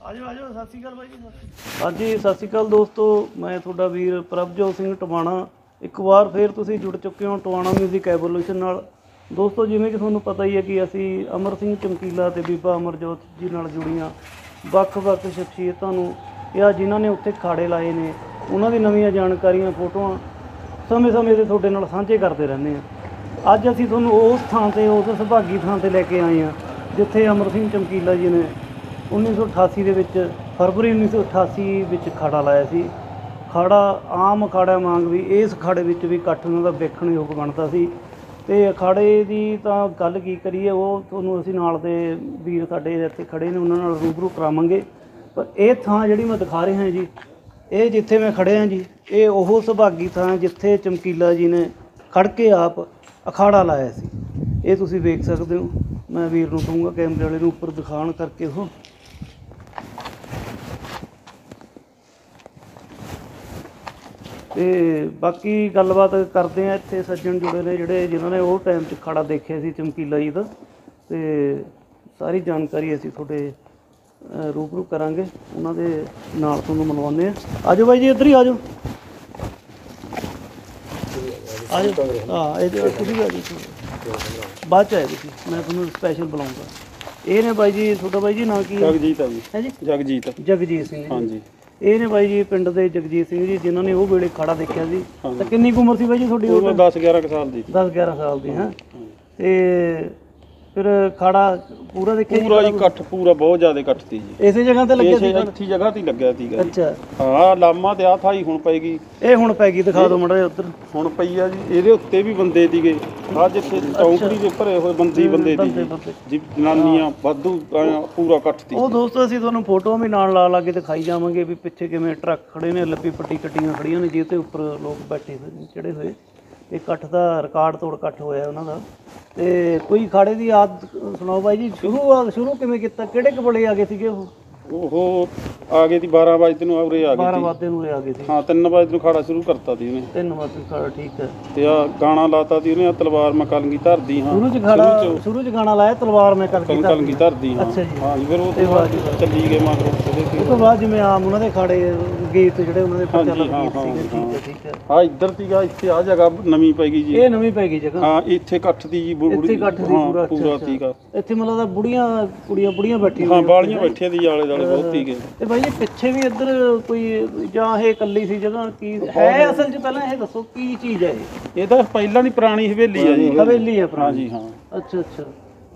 ਆਜੋ ਆਜੋ, ਸਤਿ ਸ਼੍ਰੀ ਅਕਾਲ ਬਾਈ ਜੀ। ਹਾਂਜੀ, ਸਤਿ ਸ਼੍ਰੀ ਅਕਾਲ ਦੋਸਤੋ, ਮੈਂ ਤੁਹਾਡਾ ਵੀਰ ਪ੍ਰਭਜੋਤ ਸਿੰਘ ਟਵਾਣਾ। ਇੱਕ ਵਾਰ ਫੇਰ ਤੁਸੀਂ ਜੁੜ ਚੁੱਕੇ ਹੋ ਟਵਾਣਾ 뮤직 ਐਵੋਲੂਸ਼ਨ ਨਾਲ। ਦੋਸਤੋ, ਜਿਵੇਂ ਕਿ ਤੁਹਾਨੂੰ ਪਤਾ ਹੀ ਹੈ ਕਿ ਅਸੀਂ ਅਮਰ ਸਿੰਘ ਚਮਕੀਲਾ ਤੇ ਬੀਬਾ ਅਮਰਜੋਤ ਜੀ ਨਾਲ ਜੁੜੀਆਂ। ਵੱਖ-ਵੱਖ ਸ਼ਖਸੀਅਤਾਂ ਨੂੰ ਜਾਂ ਜਿਨ੍ਹਾਂ ਨੇ ਉੱਥੇ ਖਾੜੇ ਲਾਏ ਨੇ, ਉਹਨਾਂ ਦੀ ਨਵੀਆਂ ਜਾਣਕਾਰੀਆਂ, ਫੋਟੋਆਂ ਸਮੇਂ-ਸਮੇਂ ਤੇ ਤੁਹਾਡੇ ਨਾਲ ਸਾਂਝੇ ਕਰਦੇ ਰਹਿੰਦੇ ਹਾਂ। ਅੱਜ ਅਸੀਂ ਤੁਹਾਨੂੰ ਉਸ ਥਾਂ ਤੇ, ਉਸ ਸੁਭਾਗੀ ਥਾਂ ਤੇ ਲੈ ਕੇ ਆਏ ਹਾਂ, ਜਿੱਥੇ ਅਮਰ ਸਿੰਘ ਚਮਕੀਲਾ ਜੀ ਨੇ 1988 ਦੇ ਵਿੱਚ, ਫਰਵਰੀ 1988 ਵਿੱਚ ਖਾੜਾ ਲਾਇਆ ਸੀ। ਖਾੜਾ ਆਮ ਅਖਾੜਾ ਵਾਂਗ ਵੀ ਇਸ ਅਖਾੜੇ ਵਿੱਚ ਵੀ ਇਕੱਠ ਉਹਨਾਂ ਦਾ ਵੇਖਣ ਯੋਗ ਬਣਦਾ ਸੀ। ਤੇ ਅਖਾੜੇ ਦੀ ਤਾਂ ਗੱਲ ਕੀ ਕਰੀਏ, ਉਹ ਤੁਹਾਨੂੰ ਅਸੀਂ ਨਾਲ ਦੇ ਵੀਰ ਸਾਡੇ ਇੱਥੇ ਖੜੇ ਨੇ, ਉਹਨਾਂ ਨਾਲ ਰੂਬਰੂ ਕਰਾਵਾਂਗੇ। ਪਰ ਇਹ ਥਾਂ ਜਿਹੜੀ ਮੈਂ ਦਿਖਾ ਰਿਹਾ ਜੀ, ਇਹ ਜਿੱਥੇ ਮੈਂ ਖੜਿਆ ਜੀ, ਇਹ ਉਹ ਸੁਭਾਗੀ ਥਾਂ ਜਿੱਥੇ ਚਮਕੀਲਾ ਜੀ ਨੇ ਖੜ ਕੇ ਆਪ ਅਖਾੜਾ ਲਾਇਆ ਸੀ। ਇਹ ਤੁਸੀਂ ਵੇਖ ਸਕਦੇ ਹੋ। ਮੈਂ ਵੀਰ ਨੂੰ ਕਹੂੰਗਾ, ਕੈਮਰੇ ਵਾਲੇ ਨੂੰ ਉੱਪਰ ਦਿਖਾਣ ਕਰਕੇ ਉਹ। ਤੇ ਬਾਕੀ ਗੱਲਬਾਤ ਕਰਦੇ ਆ ਇੱਥੇ ਸੱਜਣ ਜੁੜੇ ਨੇ ਜਿਹੜੇ ਜਿਨ੍ਹਾਂ ਨੇ ਉਹ ਟਾਈਮ 'ਚ ਖੜਾ ਦੇਖਿਆ ਸੀ ਚਮਕੀਲਾ ਜੀ ਦਾ। ਤੇ ਸਾਰੀ ਜਾਣਕਾਰੀ ਅਸੀਂ ਤੁਹਾਡੇ ਰੂਬਰੂ ਕਰਾਂਗੇ। ਉਹਨਾਂ ਦੇ ਨਾਲ ਤੁਹਾਨੂੰ ਮਿਲਵਾਉਂਦੇ ਆ। ਆਜੋ ਬਾਈ ਜੀ ਇੱਧਰ ਹੀ ਆਜੋ। ਆਜੋ। ਹਾਂ ਇਹ ਤੁਸੀਂ ਵੀ ਆਜੋ ਬਾਅਦ ਚ ਆਏ ਤੁਸੀਂ ਮੈਂ ਤੁਹਾਨੂੰ ਸਪੈਸ਼ਲ ਬੁਲਾਉਂਗਾ। ਇਹ ਨੇ ਬਾਈ ਜੀ ਤੁਹਾਡਾ ਬਾਈ ਜੀ ਨਾਂ ਕੀ ਹੈ? ਜਗਜੀਤ ਆ ਜੀ। ਹੈ ਜੀ? ਜਗਜੀਤ। ਜਗਜੀਤ ਸਿੰਘ ਜੀ। ਹਾਂਜੀ। ਇਹ ਨੇ ਬਾਈ ਜੀ ਪਿੰਡ ਦੇ ਜਗਜੀਤ ਸਿੰਘ ਜੀ ਜਿਨ੍ਹਾਂ ਨੇ ਉਹ ਵੇਲੇ ਖਾੜਾ ਦੇਖਿਆ ਸੀ। ਤਾਂ ਕਿੰਨੀ ਕੁ ਉਮਰ ਸੀ ਬਾਈ ਜੀ ਤੁਹਾਡੀ ਉਹ 10 11 ਕੁ ਸਾਲ ਦੀ 10 11 ਸਾਲ ਦੀ ਹੈ? ਤੇ ਫਿਰ ਖਾੜਾ ਪੂਰਾ ਦੇਖਿਆ ਜੀ? ਪੂਰਾ ਜੀ ਇਕੱਠ ਪੂਰਾ ਬਹੁਤ ਜ਼ਿਆਦਾ ਇਕੱਠ ਸੀ ਜੀ। ਇਸੇ ਜਗ੍ਹਾ ਤੇ ਲੱਗਿਆ ਇਸੇ ਸੀ ਇੱਥੀ ਜਗ੍ਹਾ ਤੇ ਹੀ ਲੱਗਿਆ ਸੀਗਾ ਜੀ। ਅੱਛਾ। ਹਾਂ ਲਾਮਾ ਤੇ ਆ ਥਾਈ ਹੁਣ ਪਏਗੀ ਇਹ ਹੁਣ ਪੈ ਗਈ ਦਿਖਾ ਦਿਓ ਮੜਾ ਉੱਧਰ। ਹੁਣ ਪਈ ਆ ਜੀ ਇਹਦੇ ਉੱਤੇ ਵੀ ਬੰਦੇ ਸੀਗੇ। ਆ ਜਿੱਥੇ ਚੌਂਕੜੀ ਦੇ ਭਰੇ ਹੋਏ ਬੰਦੀ ਬੰਦੇ ਦੀ ਬੰਦੇ ਬੰਦੇ। ਜੀ ਜਨਾਨੀਆਂ ਵਾਧੂ ਐਂ ਪੂਰਾ ਇਕੱਠ ਸੀ। ਉਹ ਦੋਸਤੋ ਅਸੀਂ ਤੁਹਾਨੂੰ ਫੋਟੋਆਂ ਵੀ ਨਾਲ ਲਾ ਲਾ ਕੇ ਦਿਖਾਈ ਜਾਵਾਂਗੇ ਵੀ ਪਿੱਛੇ ਕਿਵੇਂ ਟਰੱਕ ਖੜੇ ਨੇ ਲੱਪੀ ਪੱਟੀ ਕੱਟੀਆਂ ਖੜੀਆਂ ਨੇ ਜਿਹਦੇ ਉੱਪਰ ਲੋਕ ਬੈਠੇ ਹੋਏ ਨੇ ਚੜੇ ਹੋਏ। ਇਹ ਇਕੱਠ ਦਾ ਰਿਕਾਰਡ ਤੋੜ ਇਕੱਠ ਹੋਇਆ ਉਹਨਾਂ ਦਾ। ਤੇ ਕੋਈ ਖਾੜੇ ਦੀ ਆਦ ਸੁਣਾਓ ਬਾਈ ਜੀ ਸ਼ੁਰੂ ਸ਼ੁਰੂ ਕਿਵੇਂ ਕੀਤਾ? ਕਿਹੜੇ ਕਪੜੇ ਆ ਗਏ ਸੀਗੇ ਉਹ? ਉਹ ਆ ਗਏ ਸੀ 12 ਵਜੇ ਨੂੰ ਉਰੇ ਆ ਗਏ 12 ਸੀ। ਵਾਦੇ ਨੂੰ ਉਰੇ ਆ ਗਏ ਸੀ। ਹਾਂ 3 ਵਜੇ ਨੂੰ ਖਾੜਾ ਸ਼ੁਰੂ ਕਰਤਾ ਸੀ ਉਹਨੇ। ਤਿੰਨ ਵਾਦੇ ਖਾੜਾ ਠੀਕ ਹੈ। ਤੇ ਆ ਗਾਣਾ ਲਾਤਾ ਸੀ ਉਹਨੇ ਆਹ ਤਲਵਾਰ ਮੈਂ ਕਲਗੀ ਧਰਦੀ ਹਾਂ। ਸ਼ੁਰੂ ਚ ਖਾੜਾ ਸ਼ੁਰੂ ਚ ਗਾਣਾ ਲਾਇਆ ਤਲਵਾਰ ਮੈਂ ਕਰ ਕਲ ਕੀਤਾ ਕਲਗੀ ਧਰਦੀ ਹਾਂ। ਅੱਛਾ ਜੀ। ਹਾਂ ਜੀ, ਫਿਰ ਉਹ ਤੇ ਬਾਅਦ ਚੱਲੀ ਗਏ ਮਗਰੋਂ ਉਹਦੇ ਉਸ ਤੋਂ ਬਾਅਦ ਜਿਵੇਂ ਆਮ ਉਹਨਾਂ ਦੇ ਖਾੜੇ ਗੀਤ ਜਿਹੜੇ ਉਹਨਾਂ ਦੇ ਹਾਂਜੀ, ਹਾਂ, ਗੀਤ ਸੀਗੇ ਠੀਕ ਹੈ ਠੀਕ ਹੈ। ਆ ਇੱਧਰ ਸੀਗਾ ਇੱਥੇ ਆ ਜਗ੍ਹਾ ਨਵੀਂ ਪੈ ਗਈ ਜੀ। ਇਹ ਨਵੀਂ ਪੈ ਗਈ ਜਗ੍ਹਾ। ਹਾਂ ਇੱਥੇ ਇਕੱਠ ਦੀ ਜੀ ਬੁ- ਇੱਥੇ ਬੁੜੀ ਇਕੱਠ ਹਾਂ, ਪੂਰਾ, ਅੱਛਾ, ਪੂਰਾ ਅੱਛਾ। ਸੀਗਾ। ਇੱਥੇ ਮਤਲਬ ਦਾ ਬੁੜੀਆਂ ਕੁੜੀਆਂ ਬੁੜੀਆਂ ਬੈਠੀਆਂ ਹਾਂ ਹੋਈਆਂ ਬਾਲੀਆਂ ਬੈਠੀਆਂ ਦੀ ਆਲੇ ਦਾਲੇ ਬਹੁਤ ਸੀਗੇ ਤੇ ਬਾਈ ਜੀ ਪਿੱਛੇ ਵੀ ਇੱਧਰ ਕੋਈ ਜਾਂ ਇਹ ਇਕੱਲੀ ਸੀ ਜਗ੍ਹਾ ਕੀ ਹੈ ਅਸਲ 'ਚ ਪਹਿਲਾਂ ਇਹ ਦੱਸੋ ਕੀ ਚੀਜ਼ ਹੈ ਇਹ? ਇਹ ਤਾਂ ਪਹਿਲਾਂ ਦੀ ਪੁਰਾਣੀ ਹਵੇਲੀ ਆ ਜੀ। ਹਵੇਲੀ ਹੈ ਪੁਰਾਣੀ। ਜੀ ਹਾਂ। ਅੱਛਾ ਅੱਛਾ।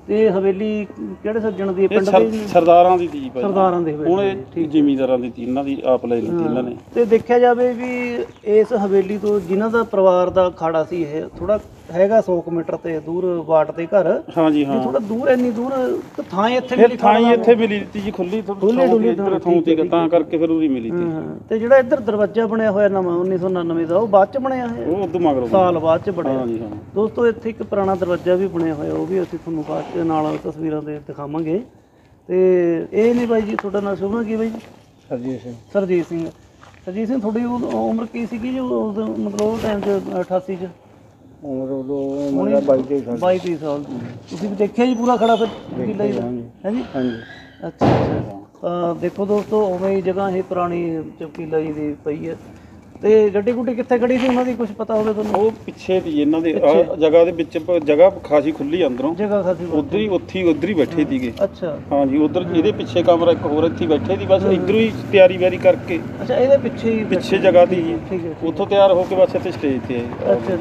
ਤੇ ਹਵੇਲੀ ਕਿਹੜੇ ਸੱਜਣ ਦੀ ਹੈ? ਇਹ ਪਿੰਡ ਸਰ- ਦੇ? ਸਰਦਾਰਾਂ ਦੀ ਸੀ ਭਾਈ। ਸਰਦਾਰਾਂ ਦੇ ਹੁਣ ਹਵੇਲੀ ਇਹ ਜ਼ਿਮੀਂਦਾਰਾਂ ਦੀ ਇਹਨਾਂ ਦੀ ਆਪ ਲੈ ਲਈ ਇਹਨਾਂ ਨੇ। ਤੇ ਦੇਖਿਆ ਜਾਵੇ ਵੀ ਇਸ ਹਵੇਲੀ ਤੋਂ ਜਿਨ੍ਹਾਂ ਦਾ ਪਰਿਵਾਰ ਦਾ ਖਾੜਾ ਸੀ ਇਹ ਥੋੜਾ ਹੈਗਾ 100 ਕੁ ਮੀਟਰ ਤੇ ਦੂਰ ਬਾਟ ਦੇ ਘਰ। ਹਾਂ ਜੀ ਹਾਂ। ਥੋੜਾ ਦੂਰ ਇੰਨੀ ਦੂਰ ਤੇ ਥਾਂ ਹੀ ਇੱਥੇ ਮਿਲੀ ਥਾਂ ਹੀ ਇੱਥੇ ਮਿਲੀ ਸੀ ਜੀ ਖੁੱਲੀ ਖੁੱਲੀ ਡੁੱਲੀ ਇੱਧਰ ਥਾਂ ਸੀ ਤਾਂ ਕਰਕੇ ਫਿਰ ਉਹਦੀ ਮਿਲੀ ਸੀ ਹਾਂ, ਤੇ ਜਿਹੜਾ ਇੱਧਰ ਦਰਵਾਜ਼ਾ ਬਣਿਆ ਹੋਇਆ ਨਵਾਂ 1999 ਦਾ ਉਹ ਬਾਅਦ ਚ ਬਣਿਆ ਹੈ ਉਹ ਉਦੋਂ ਮਗਰੋਂ ਸਾਲ ਬਾਅਦ ਚ ਬਣਿਆ। ਹਾਂ ਜੀ ਹਾਂ। ਦੋਸਤੋ ਇੱਥੇ ਇੱਕ ਪੁਰਾਣਾ ਦਰਵਾਜ਼ਾ ਵੀ ਬਣਿਆ ਹੋਇਆ ਉਹ ਵੀ ਅਸੀਂ ਤੁਹਾਨੂੰ ਬਾਅਦ ਚ ਨਾਲ ਤਸਵੀਰਾਂ ਦੇ ਦਿਖਾਵਾਂਗੇ। ਤੇ ਇਹ ਨਹੀਂ ਬਾਈ ਜੀ ਤੁਹਾਡਾ ਨਾਮ ਸ਼ੁਭਨਾ ਕੀ ਬਾਈ ਜੀ? ਸਰਜੀਤ ਸਿੰਘ। ਸਰਜੀਤ ਸਿੰਘ। ਸਰਜੀਤ ਸਿੰਘ ਤੁਹਾਡੀ ਉਮਰ ਕੀ ਸੀਗੀ ਜੀ ਉਦੋਂ ਮਤਲਬ ਉਹ ਟਾਈਮ 'ਚ 88 'ਚ? ਉਮਰ ਉਦੋਂ ਮੇਰਾ 22 23 ਸਾਲ ਤੁਸੀਂ ਵੀ ਦੇਖਿਆ ਜੀ ਪੂਰਾ ਖੜਾ ਫਿਰ? ਕਿਲਾ ਜੀ। ਦਾ ਹੈ ਜੀ? ਹਾਂਜੀ। ਅੱਛਾ ਅੱਛਾ। ਤਾਂ ਦੇਖੋ ਦੋਸਤੋ ਉਵੇਂ ਹੀ ਜਗ੍ਹਾ ਇਹ ਪੁਰਾਣੀ ਚੌਕੀਲਾ ਜੀ ਦੀ ਪਈ ਹੈ। ਤੇ ਗੱਡੀ ਗੁੱਡੀ ਕਿੱਥੇ ਖੜੀ ਸੀ? ਉਹਨਾਂ ਦੀ ਕੁਝ ਪਤਾ ਹੋਵੇ ਤੁਹਾਨੂੰ? ਉਹ ਪਿੱਛੇ ਦੀ ਇਹਨਾਂ ਦੇ ਆਹ ਜਗ੍ਹਾ ਦੇ ਵਿੱਚ ਪ- ਜਗ੍ਹਾ ਖਾਸੀ ਖੁੱਲੀ ਅੰਦਰੋਂ। ਜਗ੍ਹਾ ਖਾਸੀ ਬਹੁਤ। ਉਧਰ ਹੀ ਉੱਥੇ ਹੀ ਉਧਰ ਹੀ ਬੈਠੇ ਸੀਗੇ। ਅੱਛਾ। ਹਾਂ ਜੀ ਉਧਰ ਇਹਦੇ ਪਿੱਛੇ ਕਮਰਾ ਇੱਕ ਹੋਰ ਇੱਥੇ ਹੀ ਬੈਠੇ ਸੀ ਬਸ ਇਧਰੋਂ ਹੀ ਤਿਆਰੀ ਵੈਰੀ ਕਰਕੇ। ਅੱਛਾ ਇਹਦੇ ਪਿੱਛੇ ਹੀ ਪਿੱਛੇ ਜਗ੍ਹਾ ਦੀ ਜੀ ਠੀਕ ਹੈ ਉੱਥੋਂ ਤਿਆਰ ਹੋ ਕੇ ਬਸ ਇੱਥੇ ਸਟੇਜ ਤੇ ਆਏ। ਅੱਛਾ।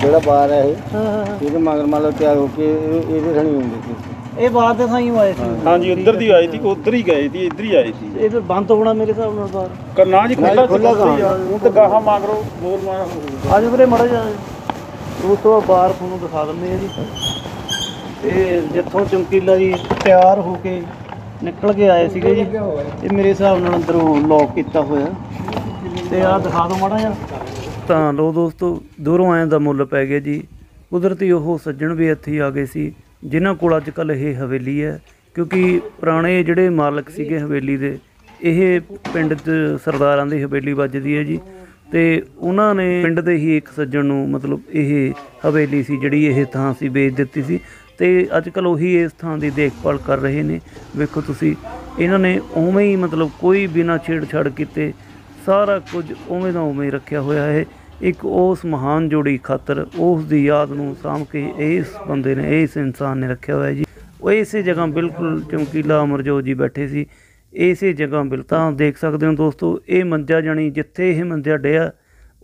ਜਿਹੜਾ ਬਾਹਰ ਹੈ ਇਹ ਹਾਂ ਹਾਂ ਹਾਂ। ਇਹਦੇ ਮਗਰ ਮੰਨ ਲਓ ਤਿਆਰ ਹੋ ਕੇ ਇਹ- ਇਹਦੇ ਥਣੀ ਹੁੰਦੇ ਸੀ। ਇਹ ਬਾਹਰ ਦੇ ਥਾਂ ਆਏ ਸੀ। ਹਾਂ ਜੀ ਉਧਰ ਦੀ ਆਏ ਸੀ ਉਧਰ ਹੀ ਗਏ ਸੀ ਇੱਧਰ ਹੀ ਆਏ ਸੀ। ਇਹ ਫਿਰ ਬੰਦ ਹੋਣਾ ਮੇਰੇ ਹਿਸਾਬ ਨਾਲ ਬਾਹਰ। ਕਰਨਾ ਜੀ ਖੁੱਲਾ ਖੁੱਲਾ ਉਹ ਤੇ ਗਾਹਾਂ ਮੰਗਰੋ ਬੋਲ ਮਾਰ ਅੱਜ ਵੀਰੇ ਮੜਾ ਜਾ ਉਸ ਤੋਂ ਬਾਅਦ ਬਾਹਰ ਤੁਹਾਨੂੰ ਦਿਖਾ ਦਿੰਦੇ ਆ ਜੀ। ਤੇ ਜਿੱਥੋਂ ਚਮਕੀਲਾ ਜੀ ਤਿਆਰ ਹੋ ਕੇ ਨਿਕਲ ਕੇ ਆਏ ਸੀਗੇ ਜੀ। ਇਹ ਮੇਰੇ ਹਿਸਾਬ ਨਾਲ ਅੰਦਰੋਂ ਲੌਕ ਕੀਤਾ ਹੋਇਆ। ਤੇ ਆਹ ਦਿਖਾ ਦਿਓ ਮਾੜਾ ਜਿਹਾ। ਤਾਂ ਲੋ ਦੋਸਤੋ ਦੂਰੋਂ ਆਇਆਂ ਦਾ ਮੁੱਲ ਪੈ ਗਿਆ ਜੀ। ਕੁਦਰਤੀ ਉਹ ਸੱਜਣ ਵੀ ਇੱਥੇ ਹੀ ਆ ਗਏ ਸੀ। ਜਿਨ੍ਹਾਂ ਕੋਲ ਅੱਜ ਕੱਲ ਇਹ ਹਵੇਲੀ ਹੈ, ਕਿਉਂਕਿ ਪੁਰਾਣੇ ਜਿਹੜੇ ਮਾਲਕ ਸੀਗੇ ਹਵੇਲੀ ਦੇ, ਇਹ ਪਿੰਡ 'ਚ ਸਰਦਾਰਾਂ ਦੀ ਹਵੇਲੀ ਵੱਜਦੀ ਹੈ ਜੀ। ਤੇ ਉਹਨਾਂ ਨੇ ਪਿੰਡ ਦੇ ਹੀ ਇੱਕ ਸੱਜਣ ਨੂੰ ਮਤਲਬ ਇਹ ਹਵੇਲੀ ਸੀ, ਜਿਹੜੀ ਇਹ ਥਾਂ ਸੀ, ਵੇਚ ਦਿੱਤੀ ਸੀ। ਤੇ ਅੱਜ ਕੱਲ ਉਹੀ ਇਸ ਥਾਂ ਦੀ ਦੇਖਭਾਲ ਕਰ ਰਹੇ ਨੇ। ਵੇਖੋ ਤੁਸੀਂ, ਇਹਨਾਂ ਨੇ ਉਵੇਂ ਹੀ ਮਤਲਬ ਕੋਈ ਬਿਨਾ ਛੇੜਛਾੜ ਕੀਤੇ ਸਾਰਾ ਕੁਝ ਉਵੇਂ ਦਾ ਉਵੇਂ ਹੀ ਰੱਖਿਆ ਹੋਇਆ ਹੈ। ਇੱਕ ਉਸ ਮਹਾਨ ਜੋੜੀ ਖਾਤਰ ਉਸ ਦੀ ਯਾਦ ਨੂੰ ਸਾਂਭ ਕੇ ਇਸ ਬੰਦੇ ਨੇ, ਇਸ ਇਨਸਾਨ ਨੇ ਰੱਖਿਆ ਹੋਇਆ ਜੀ। ਉਹ ਇਸੇ ਜਗ੍ਹਾ ਬਿਲਕੁਲ ਚਮਕੀਲਾ ਅਮਰਜੋਤ ਜੀ ਬੈਠੇ ਸੀ। ਇਸੇ ਜਗ੍ਹਾ ਬਿਲ ਤਾਂ ਦੇਖ ਸਕਦੇ ਹੋ ਦੋਸਤੋ, ਇਹ ਮੰਜਾ ਜਾਣੀ ਜਿੱਥੇ ਇਹ ਮੰਜਾ ਡਿਆ,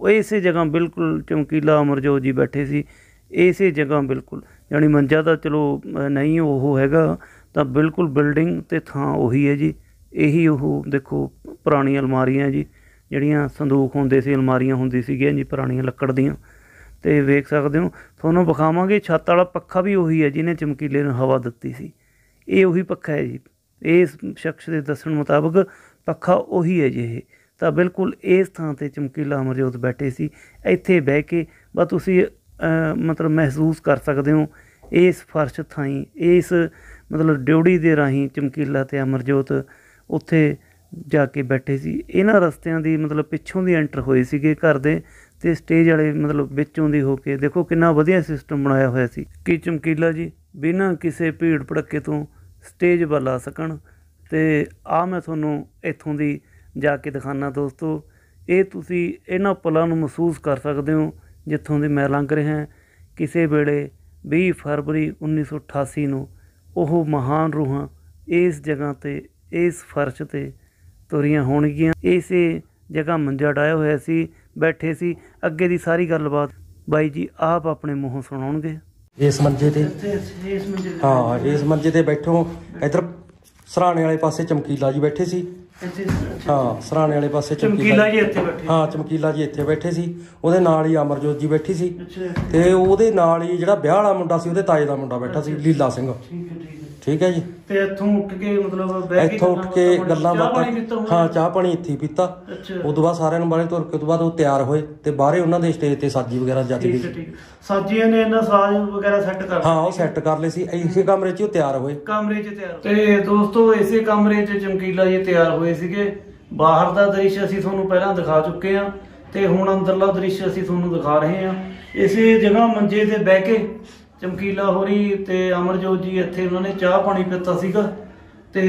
ਉਹ ਇਸੇ ਜਗ੍ਹਾ ਬਿਲਕੁਲ ਚਮਕੀਲਾ ਅਮਰਜੋਤ ਜੀ ਬੈਠੇ ਸੀ। ਇਸੇ ਜਗ੍ਹਾ ਬਿਲਕੁਲ, ਜਾਣੀ ਮੰਜਾ ਤਾਂ ਚਲੋ ਨਹੀਂ ਉਹ ਹੈਗਾ, ਤਾਂ ਬਿਲਕੁਲ ਬਿਲਡਿੰਗ ਤੇ ਥਾਂ ਉਹੀ ਹੈ ਜੀ। ਇਹੀ ਉਹ ਦੇਖੋ ਪੁਰਾਣੀਆਂ ਅਲਮਾਰੀਆਂ ਜੀ। ਜਿਹੜੀਆਂ ਸੰਦੂਕ ਹੁੰਦੇ ਸੀ, ਅਲਮਾਰੀਆਂ ਹੁੰਦੀ ਸੀਗੀਆਂ ਜੀ, ਪੁਰਾਣੀਆਂ ਲੱਕੜ ਦੀਆਂ। ਤੇ ਵੇਖ ਸਕਦੇ ਹੋ, ਤੁਹਾਨੂੰ ਵਿਖਾਵਾਂਗੇ, ਛੱਤ ਵਾਲਾ ਪੱਖਾ ਵੀ ਉਹੀ ਹੈ ਜਿਹਨੇ ਚਮਕੀਲੇ ਨੂੰ ਹਵਾ ਦਿੱਤੀ ਸੀ। ਇਹ ਉਹੀ ਪੱਖਾ ਹੈ ਜੀ। ਇਸ ਸ਼ਖਸ ਦੇ ਦੱਸਣ ਮੁਤਾਬਕ ਪੱਖਾ ਉਹੀ ਹੈ ਜੀ ਇਹ। ਤਾਂ ਬਿਲਕੁਲ ਇਸ ਥਾਂ ਤੇ ਚਮਕੀਲਾ ਅਮਰਜੋਤ ਬੈਠੇ ਸੀ। ਇੱਥੇ ਬਹਿ ਕੇ ਬਸ ਤੁਸੀਂ ਮਤਲਬ ਮਹਿਸੂਸ ਕਰ ਸਕਦੇ ਹੋ, ਇਸ ਫਰਸ਼ ਥਾਈ, ਇਸ ਮਤਲਬ ਡਿਉੜੀ ਦੇ ਰਾਹੀਂ ਚਮਕੀਲਾ ਤੇ ਅਮਰਜੋਤ ਉੱਥੇ ਜਾ ਕੇ ਬੈਠੇ ਸੀ। ਇਹਨਾਂ ਰਸਤਿਆਂ ਦੀ ਮਤਲਬ ਪਿੱਛੋਂ ਦੀ ਐਂਟਰ ਹੋਏ ਸੀਗੇ ਘਰ ਦੇ ਤੇ ਸਟੇਜ ਵਾਲੇ ਮਤਲਬ ਵਿੱਚੋਂ ਦੀ ਹੋ ਕੇ। ਦੇਖੋ ਕਿੰਨਾ ਵਧੀਆ ਸਿਸਟਮ ਬਣਾਇਆ ਹੋਇਆ ਸੀ। ਕਿ ਚਮਕੀਲਾ ਜੀ, ਬਿਨਾਂ ਕਿਸੇ ਭੀੜ ਭੜੱਕੇ ਤੋਂ ਸਟੇਜ ਵੱਲ ਆ ਸਕਣ। ਤੇ ਆ ਮੈਂ ਤੁਹਾਨੂੰ ਇੱਥੋਂ ਦੀ ਜਾ ਕੇ ਦਿਖਾਣਾ ਦੋਸਤੋ। ਇਹ ਤੁਸੀਂ ਇਹਨਾਂ ਪਲਾਂ ਨੂੰ ਮਹਿਸੂਸ ਕਰ ਸਕਦੇ ਹੋ ਜਿੱਥੋਂ ਦੀ ਮੈਂ ਲੰਘ ਰਿਹਾ। ਕਿਸੇ ਵੇਲੇ 20 ਫਰਵਰੀ 1988 ਨੂੰ ਉਹ ਮਹਾਨ ਰੂਹਾਂ ਇਸ ਜਗ੍ਹਾ ਤੇ, ਇਸ ਫਰਸ਼ ਤੇ ਤੁਰੀਆਂ ਹੋਣਗੀਆਂ। ਇਸੇ ਜਗ੍ਹਾ ਮੰਜਾ ਡਾਇਆ ਹੋਇਆ ਸੀ ਬੈਠੇ ਸੀ ਅੱਗੇ ਦੀ ਸਾਰੀ ਗੱਲਬਾਤ। ਬਾਈ ਜੀ ਆਪ ਆਪਣੇ ਮੂੰਹੋਂ ਸੁਣਾਉਣਗੇ। ਇਸ ਮੰਜੇ ਤੇ? ਇਸ ਮੰਜੇ ਹਾਂ ਇਸ ਮੰਜੇ ਤੇ ਬੈਠੋ। ਇੱਧਰ ਸਰਾਣੇ ਵਾਲੇ ਪਾਸੇ ਚਮਕੀਲਾ ਜੀ ਬੈਠੇ ਸੀ। ਹਾਂ ਸਰਾਣੇ ਵਾਲੇ ਪਾਸੇ ਚਮਕੀਲਾ ਜੀ। ਇੱਥੇ ਬੈਠੇ। ਹਾਂ ਚਮਕੀਲਾ ਜੀ ਇੱਥੇ ਬੈਠੇ ਸੀ। ਉਹਦੇ ਨਾਲ ਹੀ ਅਮਰਜੋਤ ਜੀ ਬੈਠੀ ਸੀ। ਤੇ ਉਹਦੇ ਨਾਲ ਹੀ ਜਿਹੜਾ ਵਿਆਹ ਵਾਲਾ ਮੁੰਡਾ ਸੀ ਉਹਦੇ ਤਾਏ ਦਾ ਮੁੰਡਾ ਬੈਠਾ ਸੀ ਲੀਲਾ ਸਿੰਘ। ਠੀਕ ਹੈ ਠੀਕ ਠੀਕ ਹੈ ਜੀ? ਤੇ ਇੱਥੋਂ ਉੱਠ ਕੇ ਮਤਲਬ ਬਹਿ ਕੇ ਇੱਥੋਂ ਉੱਠ ਕੇ ਗੱਲਾਂ ਬਾਤਾਂ? ਹਾਂ ਚਾਹ ਪਾਣੀ ਇੱਥੇ ਹੀ ਪੀਤਾ। ਅੱਛਾ। ਉਦੋਂ ਬਾਅਦ ਸਾਰਿਆਂ ਨੂੰ ਬਾਰੇ ਤੁਰ ਕੇ ਤੋਂ ਬਾਅਦ ਉਹ ਤਿਆਰ ਹੋਏ ਤੇ ਬਾਹਰੇ ਉਹਨਾਂ ਦੇ ਸਟੇਜ ਤੇ ਸਾਜੀ ਵਗੈਰਾ ਜੱਜ ਗਈ। ਸਾਜੀਆਂ ਨੇ ਇਹਨਾਂ ਸਾਜ਼ ਵਗੈਰਾ ਸੈੱਟ ਕਰ ਹਾਂ ਉਹ ਸੈੱਟ ਕਰ ਲਏ ਸੀ। ਇਸੇ ਕਮਰੇ 'ਚ ਉਹ ਤਿਆਰ ਹੋਏ। ਕਮਰੇ 'ਚ ਤਿਆਰ ਤੇ ਦੋਸਤੋ ਇਸੇ ਕਮਰੇ 'ਚ ਚਮਕੀਲਾ ਜੀ ਤਿਆਰ ਹੋਏ ਸੀਗੇ। ਬਾਹਰ ਦਾ ਦ੍ਰਿਸ਼ ਅਸੀਂ ਤੁਹਾਨੂੰ ਪਹਿਲਾਂ ਦਿਖਾ ਚੁੱਕੇ ਹਾਂ ਤੇ ਹੁਣ ਅੰਦਰਲਾ ਦ੍ਰਿਸ਼ ਅਸੀਂ ਤੁਹਾਨੂੰ ਦਿਖਾ ਰਹੇ ਹਾਂ। ਇਸੇ ਜਗ੍ਹਾ ਮੰਜੇ ਤੇ ਬਹਿ ਕੇ ਚਮਕੀਲਾ ਹੋਰੀ ਤੇ ਅਮਰਜੋਤ ਜੀ ਇੱਥੇ ਉਹਨਾਂ ਨੇ ਚਾਹ ਪਾਣੀ ਪੀਤਾ ਸੀਗਾ ਤੇ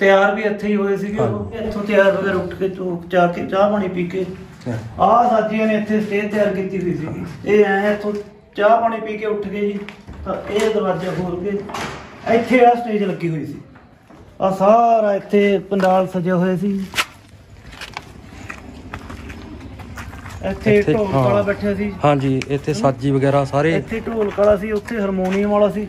ਤਿਆਰ ਵੀ ਇੱਥੇ ਹੀ ਹੋਏ ਸੀਗੇ ਉਹ। ਇੱਥੋਂ ਤਿਆਰ ਵਗੈਰਾ ਉੱਠ ਕੇ ਚੋ- ਜਾ ਕੇ ਚਾਹ ਪਾਣੀ ਪੀ ਕੇ ਆਹ ਸਾਜੀਆਂ ਨੇ ਇੱਥੇ ਸਟੇਜ ਤਿਆਰ ਕੀਤੀ ਹੋਈ ਸੀ। ਇਹ ਐ ਇੱਥੋਂ ਚਾਹ ਪਾਣੀ ਪੀ ਕੇ ਉੱਠ ਗਏ ਜੀ ਤਾਂ ਇਹ ਦਰਵਾਜ਼ਾ ਖੋਲ ਕੇ ਇੱਥੇ ਆ ਸਟੇਜ ਲੱਗੀ ਹੋਈ ਸੀ। ਆ ਸਾਰਾ ਇੱਥੇ ਪੰਡਾਲ ਸਜਿਆ ਹੋਇਆ ਸੀ। ਇੱਥੇ ਇੱਥੇ, ਢੋਲ ਹਾਂ। ਵਾਲਾ ਬੈਠਿਆ ਸੀ। ਹਾਂਜੀ ਇੱਥੇ ਸਾਜੀ ਵਗੈਰਾ ਸਾਰੇ ਇੱਥੇ ਢੋਲ ਵਾਲਾ ਸੀ ਉੱਥੇ ਹਾਰਮੋਨੀਅਮ ਵਾਲਾ ਸੀ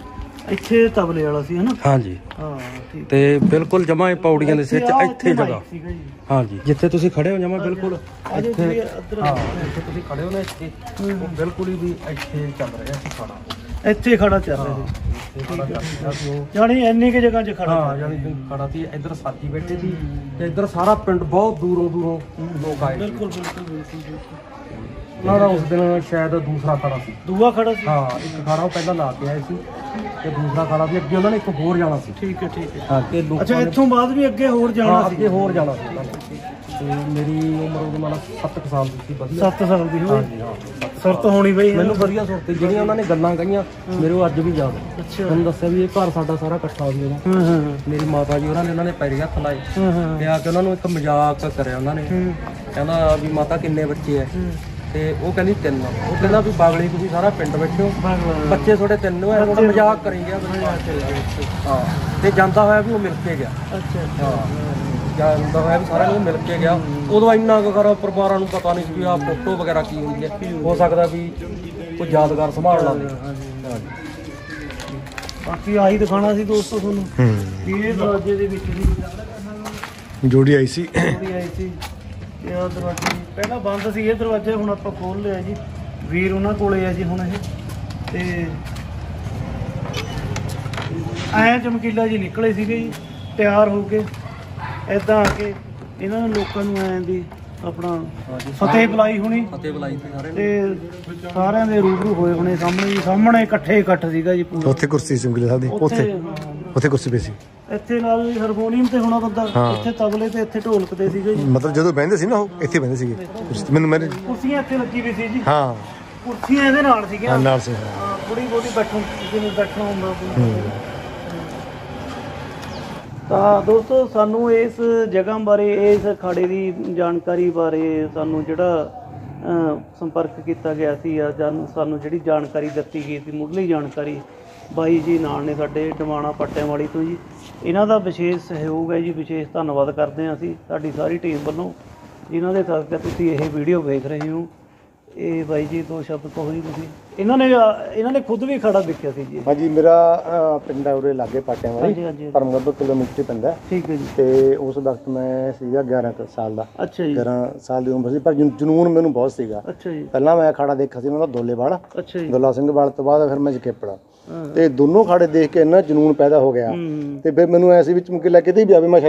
ਇੱਥੇ ਤਬਲੇ ਵਾਲਾ ਸੀ ਹਨਾ? ਹਾਂਜੀ। ਹਾਂ ਠੀਕ। ਤੇ ਬਿਲਕੁਲ ਜਮਾ ਇਹ ਪੌੜੀਆਂ ਦੇ ਸਿਰ 'ਚ ਆਹ ਇੱਥੇ ਮਾਈਕ ਜਗ੍ਹਾ। ਸੀਗਾ ਜੀ। ਹਾਂਜੀ ਜਿੱਥੇ ਤੁਸੀਂ ਖੜੇ ਹੋ ਜਮਾ ਬਿਲਕੁਲ। ਇੱਥੇ ਇੱਧਰ ਹਾਂ ਜਿੱਥੇ ਤੁਸੀਂ ਖੜੇ ਹੋ ਨਾ ਇੱਥੇ ਉਹ ਬਿਲਕੁਲ ਹੀ ਵੀ ਇੱਥੇ ਚੱਲ ਰਿਹਾ ਸੀ ਖੜਾ ਇੱਥੇ ਖੜਾ ਚੱਲ ਰਿਹਾ ਸੀ ਇੱਥੇ ਖੜਾ ਚੱਲ ਰਿਹਾ ਸੀ ਉਹ। ਜਾਣੀ ਇੰਨੀ ਕਿ ਜਗ੍ਹਾ 'ਚ ਖੜਾ ਹਾਂ ਜਾਨੀ ਕਿ ਖੜਾ ਸੀ ਇੱਧਰ ਸਾਥੀ ਬੈਠੇ ਸੀ ਤੇ ਇੱਧਰ ਸਾਰਾ ਪਿੰਡ ਬਹੁਤ ਦੂਰੋਂ ਦੂਰੋਂ ਲੋਕ ਆਏ ਸੀ। ਬਿਲਕੁਲ ਬਿਲਕੁਲ ਬਿਲਕੁਲ ਬਿਲਕੁਲ। ਉਹਨਾਂ ਦਾ ਉਸ ਦਿਨ ਸ਼ਾਇਦ ਦੂਸਰਾ ਖੜਾ ਸੀ। ਦੂਆ ਖੜਾ ਸੀ? ਹਾਂ ਇੱਕ ਖੜਾ ਉਹ ਪਹਿਲਾਂ ਲਾ ਕੇ ਆਏ ਸੀ ਤੇ ਦੂਸਰਾ ਖੜਾ ਵੀ ਅੱਗੇ ਉਹਨਾਂ ਨੇ ਇੱਕ ਹੋਰ ਜਾਣਾ ਸੀ। ਠੀਕ ਹੈ ਠੀਕ ਹੈ। ਹਾਂ ਤੇ ਲੋਕਾਂ ਅੱਛਾ ਨੇ ਇੱਥੋਂ ਬਾਅਦ ਵੀ ਅੱਗੇ ਹੋਰ ਹਾਂ ਜਾਣਾ ਅੱਗੇ ਸੀ ਹੋਰ ਜਾਣਾ ਸੀ ਉਹਨਾਂ ਨੇ। ਤੇ ਮੇਰੀ ਉਮਰ ਉਹਦੇ ਨਾਲ 7 ਸਾਲ ਦੀ ਸੀ ਵਧੀਆ। 7 ਸਾਲ ਦੀ ਹੋਈ ਹਾਂਜੀ ਹਾਂ ਸੁਰਤ ਹੋਣੀ ਬਈ ਮੈਨੂੰ ਵਧੀਆ ਸੁਰਤ ਸੀ। ਜਿਹੜੀਆਂ ਉਹਨਾਂ ਨੇ ਗੱਲਾਂ ਕਹੀਆਂ ਮੇਰੇ ਉਹ ਅੱਜ ਵੀ ਯਾਦ ਹੈ ਅੱਛਾ। ਤੁਹਾਨੂੰ ਦੱਸਿਆ ਵੀ ਇਹ ਘਰ ਸਾਡਾ ਸਾਰਾ ਇਕੱਠਾ ਹੋ ਗਿਆ ਹਾਂ ਹਾਂ ਮੇਰੀ ਮਾਤਾ ਜੀ ਉਹਨਾਂ ਨੇ ਉਹਨਾਂ ਨੇ ਪੈਰੀ ਹੱਥ ਲਾਏ। ਹਾਂ ਹਾਂ। ਤੇ ਆ ਕੇ ਉਹਨਾਂ ਨੂੰ ਇੱਕ ਮਜ਼ਾਕ ਕਰਿਆ ਉਹਨਾਂ ਨੇ। ਹੂੰ। ਕਹਿੰਦਾ ਵੀ ਮਾਤਾ ਕਿੰਨੇ ਬੱਚੇ ਐ। ਤੇ ਉਹ ਕਹਿੰਦੀ ਤਿੰਨ। ਉਹ ਕਹਿੰਦਾ ਵੀ ਪਾਗਲੀ ਤੁਸੀਂ ਸਾਰਾ ਪਿੰਡ ਬੈਠੇ ਹੋ। ਬੱਚੇ ਤੁਹਾਡੇ ਤਿੰਨ ਹੋਏ ਤੁਹਾਡਾ ਮਜ਼ਾਕ ਕਰੀ ਗਿਆ। ਹਾਂ ਤੇ ਜਾਂਦਾ ਹੋਇਆ ਵੀ ਉਹ ਮਿਲ ਕੇ ਗਿਆ। ਅੱਛਾ ਹਾਂ। ਜਾਂਦਾ ਹੋਇਆ ਵੀ ਸਾਰਿਆਂ ਨੂੰ ਮਿਲ ਕੇ ਗਿਆ। ਉਦੋਂ ਇੰਨਾ ਕੁ ਕਰ ਪਰਿਵਾਰਾਂ ਨੂੰ ਪਤਾ ਨਹੀਂ ਸੀ ਵੀ ਆਹ ਫੋਟੋ ਵਗੈਰਾ ਕੀ ਹੁੰਦੀ ਹੈ। ਹੋ ਸਕਦਾ ਵੀ ਕੋਈ ਯਾਦਗਾਰ ਸੰਭਾਲ ਲਾਂਦੇ ਬਾਕੀ ਆਹੀ ਦਿਖਾਣਾ ਸੀ ਦੋਸਤੋ ਤੁਹਾਨੂੰ। ਵੀ ਇਹ ਦਰਵਾਜ਼ੇ ਦੇ ਵਿੱਚ ਦੀ ਜੋੜੀ ਆਈ ਸੀ। ਵੀ ਆਈ ਸੀ। ਇਹ ਆਹ ਦਰਵਾਜ਼ੇ ਪਹਿਲਾਂ ਬੰਦ ਸੀ ਇਹ ਦਰਵਾਜ਼ਾ ਹੁਣ ਆਪਾਂ ਖੋਲ ਲਿਆ ਜੀ। ਵੀਰ ਉਹਨਾਂ ਕੋਲੇ ਆ ਜੀ ਹੁਣ ਇਹ। ਤੇ ਐ ਚਮਕੀਲਾ ਜੀ ਨਿਕਲੇ ਸੀਗੇ ਜੀ ਤਿਆਰ ਹੋ ਕੇ। ਐਦਾਂ ਆ ਕੇ ਇਹਨਾਂ ਨੇ ਲੋਕਾਂ ਨੂੰ ਐਂ ਦੀ ਆਪਣਾ ਫਤਿਹ ਬੁਲਾਈ ਹੋਣੀ। ਫਤਿਹ ਬੁਲਾਈ ਤੇ ਸਾਰੇ ਤੇ ਸਾਰਿਆਂ ਦੇ ਰੂਬਰੂ ਹੋਏ ਹੋਣੇ ਸਾਹਮਣੇ ਜੀ ਸਾਹਮਣੇ ਇਕੱਠੇ ਇਕੱਠ ਸੀਗਾ ਜੀ ਪੂਰਾ। ਉੱਥੇ ਕੁਰਸੀ ਸੀ ਉਂਗਲੀ ਸਾਹਿਬ ਦੀ ਉੱਥੇ। ਉੱਥੇ। ਕੁਰਸੀ ਪਈ ਸੀ। ਇੱਥੇ ਨਾਲ ਵੀ ਹਾਰਮੋਨੀਅਮ ਤੇ ਹੋਣਾ ਬੰਦਾ। ਇੱਥੇ ਤਬਲੇ ਤੇ ਇੱਥੇ ਢੋਲਕ ਤੇ ਸੀਗੇ ਜੀ। ਮਤਲਬ ਜਦੋਂ ਬਹਿੰਦੇ ਸੀ ਨਾ ਉਹ ਇੱਥੇ ਬਹਿੰਦੇ ਸੀਗੇ। ਮੈਨੂੰ ਮੇਰੇ ਕੁਰਸੀਆਂ ਇੱਥੇ ਲੱਗੀ ਵੀ ਸੀ ਜੀ। ਹਾਂ। ਕੁਰਸੀਆਂ ਇਹਦੇ ਨਾਲ ਸੀਗੀਆਂ। ਹਾਂ, ਨਾਲ ਸੀ ਥੋੜੀ ਬਹੁਤੀ ਬੈਠਣ ਜਿਵੇਂ ਬੈਠਣਾ ਹੁੰਦਾ। ਤਾਂ ਦੋਸਤੋ, ਸਾਨੂੰ ਇਸ ਜਗ੍ਹਾ ਬਾਰੇ, ਇਸ ਅਖਾੜੇ ਦੀ ਜਾਣਕਾਰੀ ਬਾਰੇ ਸਾਨੂੰ ਜਿਹੜਾ ਸੰਪਰਕ ਕੀਤਾ ਗਿਆ ਸੀ ਜਾਂ ਸਾਨੂੰ ਜਿਹੜੀ ਜਾਣਕਾਰੀ ਦਿੱਤੀ ਗਈ ਸੀ, ਮੁੱਢਲੀ ਜਾਣਕਾਰੀ ਬਾਈ ਜੀ ਨਾਲ ਨੇ ਸਾਡੇ ਡਮਾਣਾ ਪੱਟਿਆਂ ਵਾਲੀ ਤੋਂ ਜੀ। ਇਹਨਾਂ ਦਾ ਵਿਸ਼ੇਸ਼ ਸਹਿਯੋਗ ਹੈ ਜੀ, ਵਿਸ਼ੇਸ਼ ਧੰਨਵਾਦ ਕਰਦੇ ਹਾਂ ਅਸੀਂ, ਸਾਡੀ ਸਾਰੀ ਟੀਮ ਵੱਲੋਂ। ਜਿਨ੍ਹਾਂ ਦੇ ਸਦਕਾ ਤੁਸੀਂ ਇਹ ਵੀਡੀਓ ਵੇਖ ਰਹੇ ਹੋ। ਇਹ ਬਾਈ ਜੀ ਤੋਂ ਸ਼ਬਦ ਕਹੋ ਜੀ ਤੁਸੀਂ। ਇਹਨਾਂ ਨੇ ਅ, ਇਹਨਾਂ ਨੇ ਖੁਦ ਵੀ ਖੜਾ ਦੇਖਿਆ ਸੀ ਜੀ। ਹਾਂਜੀ ਮੇਰਾ ਪਿੰਡ ਆ ਉਰੇ ਲਾਗੇ ਪਾਟਿਆਂ ਵਾਲੀ। ਹਾਂਜੀ ਹਾਂਜੀ। ਪਰਮਗੜ ਕਿਲੋਮੀਟਰ ਪੈਂਦਾ। ਠੀਕ ਹੈ ਜੀ। ਤੇ ਉਸ ਵਕਤ ਮੈਂ ਸੀਗਾ 11 ਕੁ ਸਾਲ ਦਾ। ਅੱਛਾ ਜੀ। 11 ਸਾਲ ਦੀ ਉਮਰ ਸੀ ਪਰ ਜਨ- ਜਨੂਨ ਮੈਨੂੰ ਬਹੁਤ ਸੀਗਾ। ਅੱਛਾ ਜੀ। ਪਹਿਲਾਂ ਮੈਂ ਅਖਾੜਾ ਦੇਖਿਆ ਸੀ ਦਾ ਦੋਲੇਵਾਲ ਅੱਛਾ ਜੀ। ਦੁੱਲਾ ਸਿੰਘ ਵਾਲ ਤੋਂ ਬਾਅਦ ਫਿਰ ਮੈਂ ਜਕੇਪੜਾ। ਹਾਂ। ਤੇ ਦੋਨੋਂ ਖਾੜੇ ਦੇਖ ਕੇ ਇੰਨਾ ਜਨੂਨ ਪੈਦਾ ਹੋ ਗਿਆ। ਹੂੰ। ਤੇ ਫਿਰ ਮੈਨੂੰ ਐਸੀ ਵਿੱਚ ਮੁਕੇ ਲੱਗੇ ਤੇ ਵੀ ਆਵੇ ਮੈਂ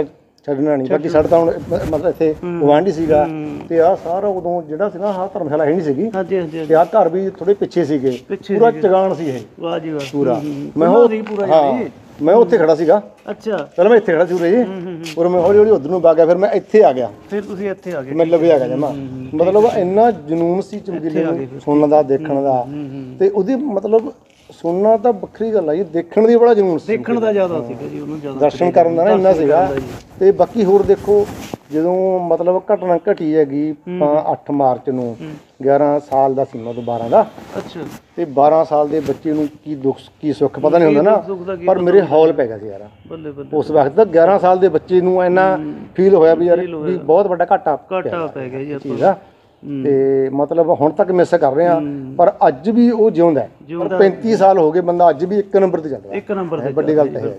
ਛੱਡਣਾ ਨਹੀਂ ਬਾਕੀ ਤਾਂ ਹੁਣ ਮਤਲਬ ਇੱਥੇ ਗਵਾਂਢੀ ਸੀਗਾ ਤੇ ਆ ਸਾਰਾ ਉਦੋਂ ਜਿਹੜਾ ਸੀ ਨਾ ਆਹ ਧਰਮਸ਼ਾਲਾ ਹੈ ਨਹੀਂ ਸੀਗੀ। ਹਾਂਜੀ ਹਾਂਜੀ ਹਾਂਜੀ। ਤੇ ਆ ਘਰ ਵੀ ਥੋੜੇ ਪਿੱਛੇ ਸੀਗੇ। ਪਿੱਛੇ ਪੂਰਾ ਚਗਾਨ ਸੀ ਇਹ। ਵਾਹ ਜੀ ਵਾਹ। ਪੂਰਾ। ਮੈਂ ਉਹ ਪੂਰਾ ਹਾਂ ਜੀ ਮੈਂ ਉੱਥੇ ਖੜਾ ਸੀਗਾ। ਅੱਛਾ। ਪਹਿਲਾਂ ਮੈਂ ਇੱਥੇ ਖੜਾ ਸੀ ਉਰੇ ਜੀ। ਔਰ ਮੈਂ ਹੌਲੀ ਹੌਲੀ ਉਧਰ ਨੂੰ ਵਗ ਗਿਆ ਫਿਰ ਮੈਂ ਇੱਥੇ ਆ ਗਿਆ। ਫਿਰ ਤੁਸੀਂ ਇੱਥੇ ਆ ਗਏ। ਮੈਂ ਲੱਭਿਆ ਗਿਆ ਜਮਾ। ਮਤਲਬ ਇੰਨਾ ਜਨੂਨ ਸੀ ਚਮਕੀਲੇ ਨੂੰ ਸੁਣਨ ਦਾ ਦੇਖਣ ਦਾ। ਤੇ ਉਹਦੀ ਮਤਲਬ ਸੁਣਨਾ ਤਾਂ ਵੱਖਰੀ ਗੱਲ ਆ ਜੀ ਦੇਖਣ ਦੀ ਬੜਾ ਜਨੂਨ ਸੀ ਦੇਖਣ ਦਾ ਜ਼ਿਆਦਾ ਸੀਗਾ ਜੀ ਉਹਨੂੰ ਜ਼ਿਆਦਾ ਦਰਸ਼ਨ ਕਰਨ ਦਾ ਨਾ ਇੰਨਾ ਸੀਗਾ। ਤੇ ਬਾਕੀ ਹੋਰ ਦੇਖੋ ਜਦੋਂ ਮਤਲਬ ਘਟਨਾ ਘਟੀ ਹੈਗੀ 8 ਮਾਰਚ ਨੂੰ 11 ਸਾਲ ਦਾ ਸੀ ਮੈਂ ਉਦੋਂ 12 ਦਾ। ਅੱਛਾ। ਤੇ 12 ਸਾਲ ਦੇ ਬੱਚੇ ਨੂੰ ਕੀ ਦੁੱਖ ਕੀ ਸੁੱਖ ਪਤਾ ਨਹੀਂ ਹੁੰਦਾ ਨਾ ਪਰ ਮੇਰੇ ਹੌਲ ਪੈ ਗਿਆ ਸੀ ਯਾਰ। ਬੱਲੇ ਬੱਲੇ। ਉਸ ਵਕਤ 11 ਸਾਲ ਦੇ ਬੱਚੇ ਨੂੰ ਇੰਨਾ ਫੀਲ ਹੋਇਆ ਵੀ ਯਾਰ ਵੀ ਬਹੁਤ ਵੱਡਾ ਘਾਟਾ ਘਾਟਾ ਪੈ ਗਿਆ ਜੀ ਤੇ ਮਤਲਬ ਹੁਣ ਤੱਕ ਮਿਸ ਕਰ ਰਹੇ ਆ ਪਰ ਅੱਜ ਵੀ ਉਹ ਜਿਉਂਦਾ ਹੈ। ਪਰ 35 ਸਾਲ ਹੋ ਗਏ ਬੰਦਾ ਅੱਜ ਵੀ ਇੱਕ ਨੰਬਰ ਤੇ ਚੱਲ ਰਿਹਾ ਇੱਕ ਨੰਬਰ ਤੇ ਵੱਡੀ ਗੱਲ ਤਾਂ ਹੈ।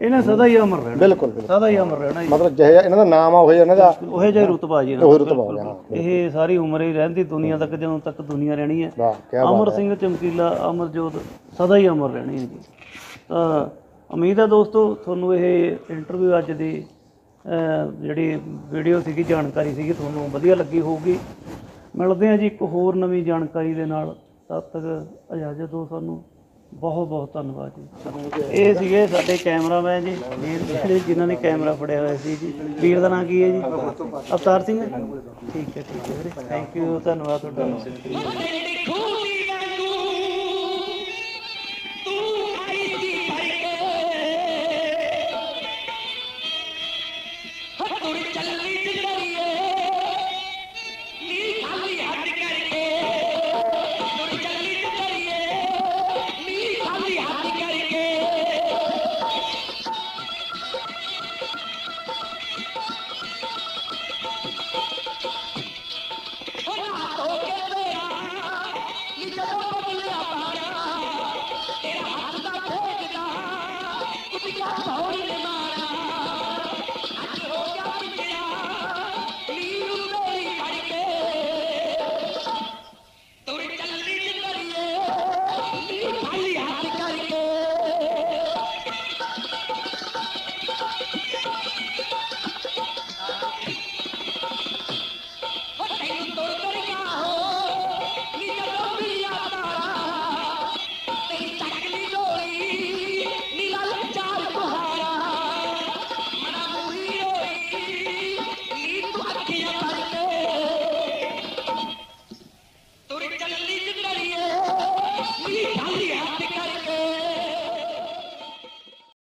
ਇਹਨੇ ਸਦਾ ਹੀ ਅਮਰ ਰਹਿਣਾ। ਬਿਲਕੁਲ ਸਦਾ ਹੀ ਅਮਰ ਰਹਿਣਾ ਮਤਲਬ ਜਿਹੇ ਇਹਨਾਂ ਦਾ ਨਾਮ ਆ ਉਹ ਇਹਨਾਂ ਦਾ ਉਹੇ ਜਿਹਾ ਰੁਤਬਾ ਜੀ ਉਹ। ਰੁਤਬਾ ਹੋ ਹਾਂ। ਇਹ ਸਾਰੀ ਉਮਰ ਹੀ ਰਹਿੰਦੀ ਦੁਨੀਆ ਤੱਕ ਜਦੋਂ ਤੱਕ ਦੁਨੀਆ ਰਹਿਣੀ ਹੈ। ਅਮਰ ਸਿੰਘ ਚਮਕੀਲਾ ਅਮਰਜੋਤ ਸਦਾ ਹੀ ਅਮਰ ਰਹਿਣੀ ਹੈ ਜੀ। ਤਾਂ ਉਮੀਦ ਹੈ ਦੋਸਤੋ ਤੁਹਾਨੂੰ ਇਹ ਇੰਟਰਵਿਊ ਅੱਜ ਦੀ ਜਿਹੜੀ ਵੀਡੀਓ ਸੀਗੀ ਜਾਣਕਾਰੀ ਸੀਗੀ ਤੁਹਾਨੂੰ ਵਧੀਆ ਲੱਗੀ ਹੋਊਗੀ। ਮਿਲਦੇ ਹਾਂ ਜੀ ਇੱਕ ਹੋਰ ਨਵੀਂ ਜਾਣਕਾਰੀ ਦੇ ਨਾਲ। ਤਦ ਤੱਕ ਇਜਾਜ਼ਤ ਦਿਓ ਸਾਨੂੰ। ਬਹੁਤ ਬਹੁਤ ਧੰਨਵਾਦ ਜੀ। ਇਹ ਸੀਗੇ ਸਾਡੇ ਕੈਮਰਾਮੈਨ ਜੀ, ਵੀਰ ਜਿਹੜੇ ਜਿਨ੍ਹਾਂ ਨੇ ਕੈਮਰਾ ਫੜਿਆ ਹੋਇਆ ਸੀ ਜੀ। ਵੀਰ ਦਾ ਨਾਮ ਕੀ ਹੈ ਜੀ? ਅਵਤਾਰ ਸਿੰਘ। ਠੀਕ ਹੈ ਠੀਕ ਹੈ ਵੀਰੇ। ਥੈਂਕ ਯੂ ਧੰਨਵਾਦ ਤੁਹਾਡਾ।